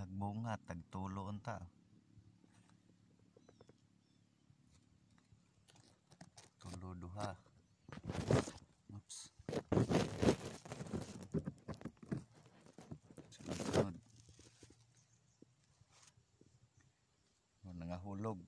kag bunga tagtulo unta. Tulo duha. Oops. Sunod sunod nangahulog.